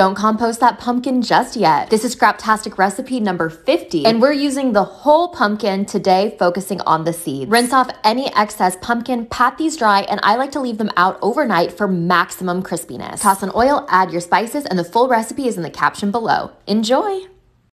Don't compost that pumpkin just yet. This is Scraptastic recipe number 50, and we're using the whole pumpkin today, focusing on the seeds. Rinse off any excess pumpkin, pat these dry, and I like to leave them out overnight for maximum crispiness. Toss in oil, add your spices, and the full recipe is in the caption below. Enjoy!